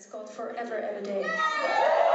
It's called Forever and a Day.